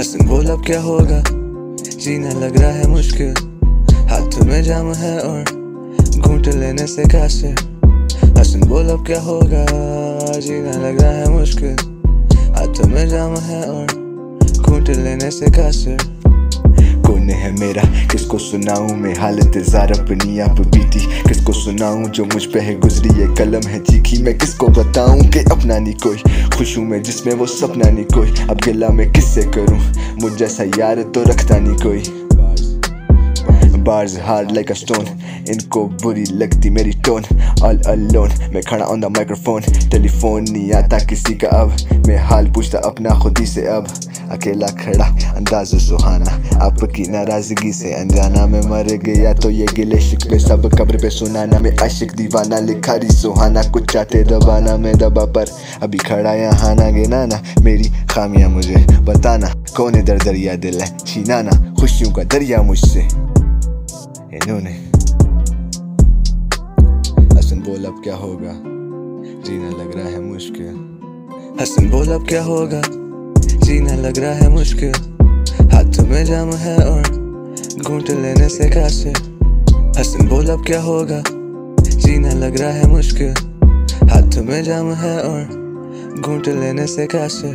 حسن بول اب کیا ہوگا؟ جینا لگ رہا ہے مشکل۔ ہاتھوں میں جام ہے اور گھونٹ لینے سے کیسے حسن بول اب کیا ہوگا؟ جینا لگ رہا ہے مشکل۔ ہاتھوں میں جام ہے اور گھونٹ لینے سے کیسے ہے میرا کس کو سناؤں میں؟ حالت زار اپنی آپ بیتی کس کو سناؤں جو مجھ پہ ہے گزری؟ یہ قلم ہے چیکھی میں کس کو بتاؤں کہ اپنا نہیں کوئی؟ خوش ہوں میں جس میں وہ سپنا نہیں کوئی۔ اب گلا میں کس سے کروں؟ مجھ جیسا یار تو رکھتا نہیں کوئی۔ بارز ہارڈ لائک اسٹون ان کو بری لگتی میری ٹون۔ آل الون میں کھڑا on the microphone telephone نہیں آتا کسی کا اب۔ میں حال پوچھتا اپنا خود ہی سے اب۔ اکیلا کھڑا انداز سہانا آپ کی ناراضگی سے انجانا میں مر گیا تو یہ گلے شکوے سب قبر پہ سنانا میں عاشق دیوانہ لکھا ری سہانا کچھ چاہتے دبانا میں دبا پر ابھی کھڑا یہاں نہ گنانا میری خامیاں مجھے بتانا کون در دریا دل ہے چھینانا خوشیوں کا دریا مجھ سے انہوں نے حسن بول اب کیا ہوگا جینا لگ رہا ہے مشکل حسن بول اب کیا ہوگا جینا لگ رہا ہے مشکل۔ ہاتھوں میں جام ہے اور گھونٹ لینے سے کیسے حسن بول، اب کیا ہوگا؟ جینا لگ رہا ہے مشکل۔ ہاتھوں میں جام ہے اور گھونٹ لینے سے کیسے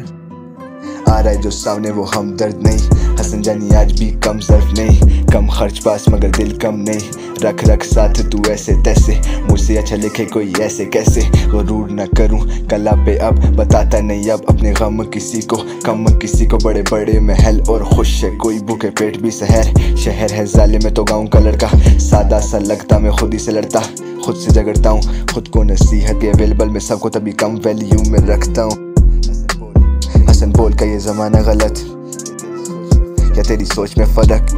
آ رہا ہے جو سامنے، وہ ہم درد نہیں۔ حسن جانی، آج بھی کم ظرف نہیں، کم خرچ پاس مگر دل کم نہیں۔ رکھ رکھ ساتھ، تو ایسے تیسے۔ مجھ سے اچھا لکھے کوئی ایسے کیسے؟ غرور نہ کروں کلا پہ اب بتاتا نہیں۔ اب اپنے غم کسی کو، کم کسی کو۔ بڑے بڑے محل اور خوش ہے۔ کوئی بھوکے پیٹ بھی سحر شہر ہے ظالم میں تو گاؤں کا لڑکا۔ سادہ سا لگتا، میں خود ہی سے لڑتا۔ خود سے جگڑتا ہوں، خود کو نصیحت کے اویلیبل میں سب کو تبھی کم ویلیو میں رکھتا ہوں۔ حسن بول کا یہ زمانہ غلط۔ یا تیری سوچ میں فرق؟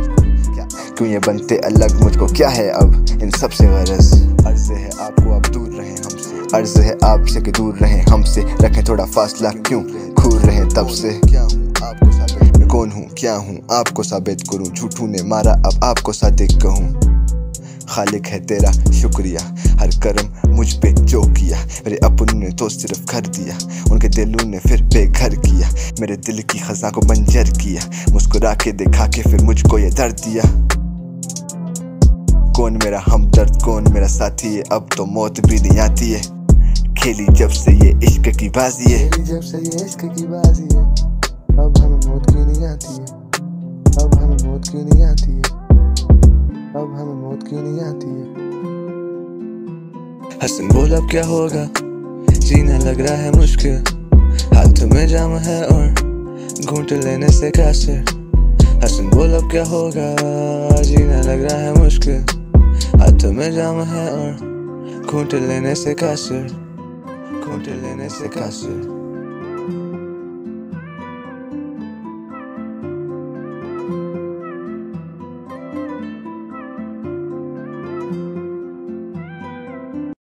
کیوں یہ بنتے الگ؟ مجھ کو کیا ہے اب؟ ان سب سے غرض۔ عرض ہے آپ کو اب دور رہیں ہم سے۔ عرض ہے آپ سے کہ دور رہیں ہم سے۔ رکھیں تھوڑا فاصلہ۔ کیوں؟ کھور رہیں تب سے۔ کیا ہوں؟ آپ کو ثابت میں کون ہوں؟ کیا ہوں؟ آپ کو ثابت کروں۔ جھوٹوں نے مارا۔ اب آپ کو صادق کہوں۔ خالق ہے تیرا شکریہ۔ ہر کرم مجھ پہ جو کیا۔ میرے اپنوں نے تو صرف گھر دیا۔ ان کے دلوں نے پھر بے گھر کیا۔ میرے دل کی خزاں کو بنجر کیا۔ مسکرا کے دکھا کے پھر مجھ کو یہ درد دیا۔ کون میرا ہمدرد، کون میرا ساتھی؟ ہے اب تو موت بھی نہیں آتی ہے۔ کھیلی جب سے یہ عشق کی بازی ہے۔ جب سے یہ عشق کی بازی ہے۔ اب ہمیں موت کیوں نہیں آتی ہے؟ اب ہمیں موت کیوں نہیں آتی ہے؟ اب ہمیں موت کیوں نہیں آتی ہے؟ حسن بول اب کیا ہوگا؟ جینا لگ رہا ہے مشکل۔ ہاتھوں میں جام ہے اور گھونٹ لینے سے کاسر حسن بول اب کیا ہوگا؟ جینا لگ رہا ہے مشکل۔ ہاتھوں میں جام ہے اور گھونٹ لینے سے کاسر گھونٹ لینے سے کاسر